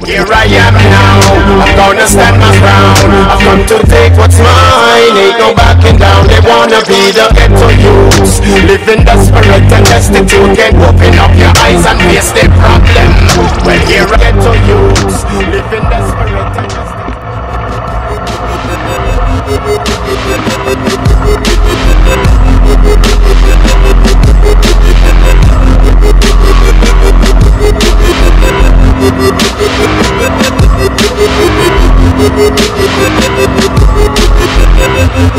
Here I am now, I'm gonna stand my ground. I've come to take what's mine, ain't no backing down. They wanna be the ghetto youths, living desperate and destitute. Can't open up your eyes and face problems.